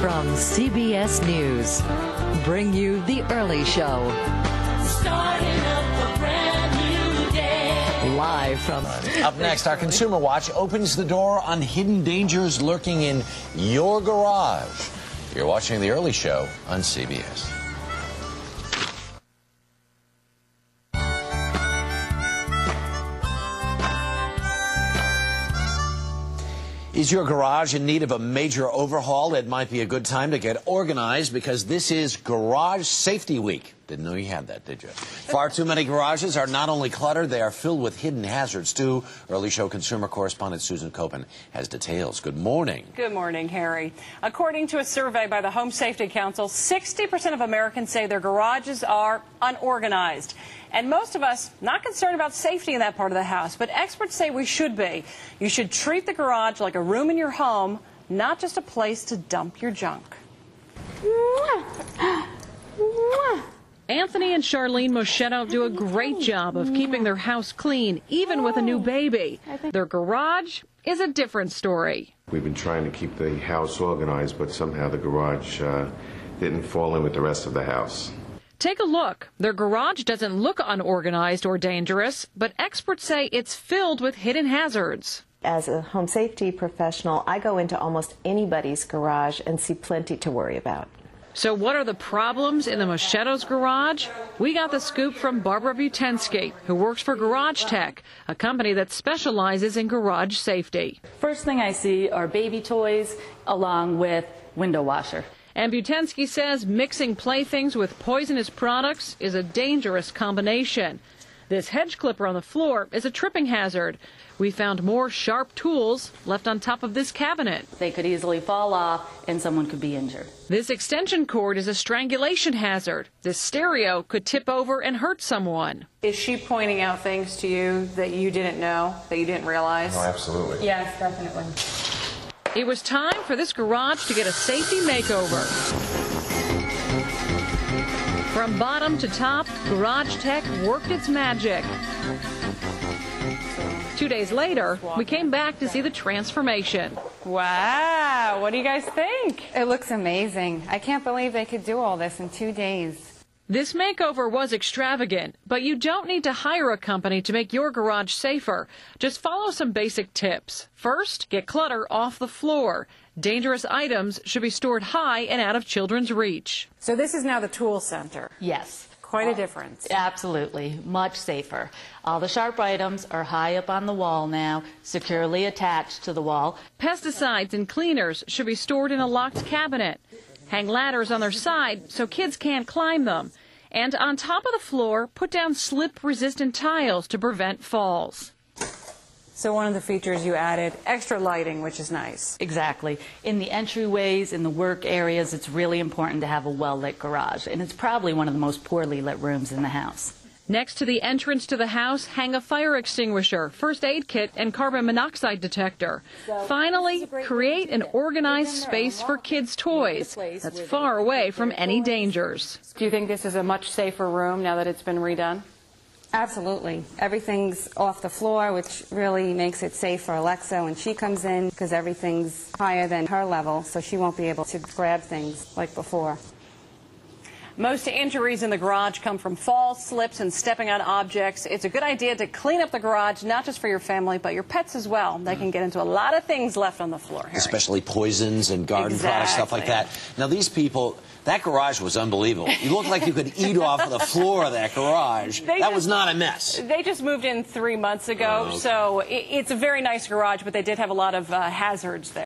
From CBS News, bring you the early show. Starting up a brand new day. Live from Up next, our Consumer Watch opens the door on hidden dangers lurking in your garage. You're watching The Early Show on CBS. Is your garage in need of a major overhaul? It might be a good time to get organized because this is Garage Safety Week. Didn't know you had that, did you? Far too many garages are not only cluttered, they are filled with hidden hazards, too. Early show consumer correspondent Susan Koeppen has details. Good morning. Good morning, Harry. According to a survey by the Home Safety Council, 60% of Americans say their garages are unorganized. And most of us not concerned about safety in that part of the house, but experts say we should be. You should treat the garage like a room in your home, not just a place to dump your junk. Anthony and Charlene Moschetto do a great job of keeping their house clean, even with a new baby. Their garage is a different story. We've been trying to keep the house organized, but somehow the garage uh, didn't fall in with the rest of the house. Take a look. Their garage doesn't look unorganized or dangerous, but experts say it's filled with hidden hazards. As a home safety professional, I go into almost anybody's garage and see plenty to worry about. So, what are the problems in the Moschetto's garage? We got the scoop from Barbara Butensky, who works for GarageTek, a company that specializes in garage safety. First thing I see are baby toys along with window washer. And Butensky says mixing playthings with poisonous products is a dangerous combination. This hedge clipper on the floor is a tripping hazard. We found more sharp tools left on top of this cabinet. They could easily fall off and someone could be injured. This extension cord is a strangulation hazard. This stereo could tip over and hurt someone. Is she pointing out things to you that you didn't know, that you didn't realize? Oh, absolutely. Yes, definitely. It was time for this garage to get a safety makeover. From bottom to top, GarageTek worked its magic. Two days later, we came back to see the transformation. Wow, what do you guys think? It looks amazing. I can't believe they could do all this in two days. This makeover was extravagant, but you don't need to hire a company to make your garage safer. Just follow some basic tips. First, get clutter off the floor. Dangerous items should be stored high and out of children's reach. So this is now the tool center. Yes. Quite a difference. Absolutely. Much safer. All the sharp items are high up on the wall now, securely attached to the wall. Pesticides and cleaners should be stored in a locked cabinet. Hang ladders on their side so kids can't climb them. And on top of the floor, put down slip resistant tiles to prevent falls. So one of the features you added, extra lighting, which is nice. Exactly. In the entryways, in the work areas, it's really important to have a well lit garage. And it's probably one of the most poorly lit rooms in the house. Next to the entrance to the house, hang a fire extinguisher, first aid kit, and carbon monoxide detector. Finally, create an organized space for kids' toys that's far away from any dangers. Do you think this is a much safer room now that it's been redone? Absolutely. Everything's off the floor, which really makes it safe for Alexa when she comes in because everything's higher than her level, so she won't be able to grab things like before. Most injuries in the garage come from falls, slips, and stepping on objects. It's a good idea to clean up the garage, not just for your family, but your pets as well. They can get into a lot of things left on the floor. Harry. Especially poisons and garden products, stuff like that. Now, these people, that garage was unbelievable. You looked like you could eat off of the floor of that garage. They that just- was not a mess. They just moved in three months ago, Oh, okay. so it's a very nice garage, but they did have a lot of uh, hazards there.